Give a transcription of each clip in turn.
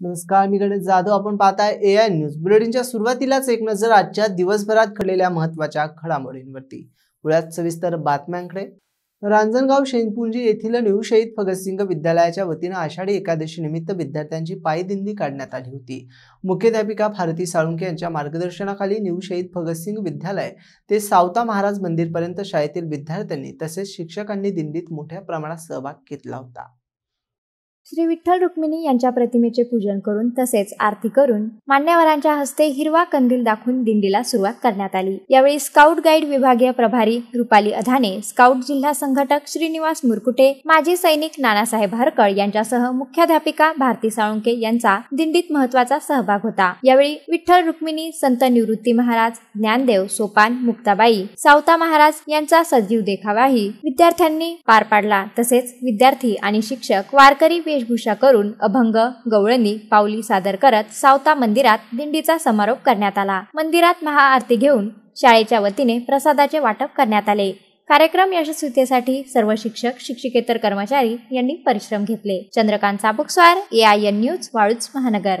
नमस्कार मी गणेश जाधव. आपण पाहताय ए आय न्यूज. बुलेटिनच्या सुरुवातीलाच एक नजर आजच्या दिवसभरात घडलेल्या महत्त्वाच्या घडामोडींवरती. पुण्यात सविस्तर बातम्यांकडे. रांजणगाव शेनपुंजी येथील न्यू शहीद भगतसिंग विद्यालयाच्या वतीनं आषाढी एकादशी निमित्त विद्यार्थ्यांची पायदिंडी काढण्यात आली होती. मुख्याध्यापिका भारती साळुंके यांच्या मार्गदर्शनाखाली न्यू शहीद भगतसिंग विद्यालय ते सावता महाराज मंदिरपर्यंत शाळेतील विद्यार्थ्यांनी तसेच शिक्षकांनी दिंडीत मोठ्या प्रमाणात सहभाग घेतला होता. श्री विठ्ठल रुक्मिणी यांच्या प्रतिमेचे पूजन करून तसेच आरती करून मान्यवरांच्या हस्ते हिरवा कंदील दाखवून दिंडीला सुरुवात करण्यात आली. यावेळी स्काउट गाईड विभागीय प्रभारी रुपाली अधाने स्काउट जिल्हा संघटक श्रीनिवास मुरकुटे माजी सैनिक नानासाहेब हरकळ यांच्यासह मुख्याध्यापिका भारती साळुंके यांचा दिंडीत महत्त्वाचा सहभाग होता. यावेळी विठ्ठल रुक्मिणी संत निवृत्ती महाराज ज्ञानदेव सोपान मुक्ताबाई सावता महाराज यांचा सजीव देखावाही विद्यार्थ्यांनी पार पाडला. तसेच विद्यार्थी आणि शिक्षक वारकरी वेशभूषा करून अभंग गवळणी पावली सादर करत सावता मंदिरात दिंडीचा समारोप करण्यात आला. मंदिरात महाआरती घेऊन शाळेच्या वतीने प्रसादाचे वाटप करण्यात आले. कार्यक्रम यशस्वीतेसाठी सर्व शिक्षक शिक्षिकेतर कर्मचारी यांनी परिश्रम घेतले. Chandrakant Sabukswar A I N news वाळूच महानगर.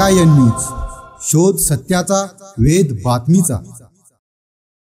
आय एन न्यूज शोध सत्याचा वेध बातमीचा.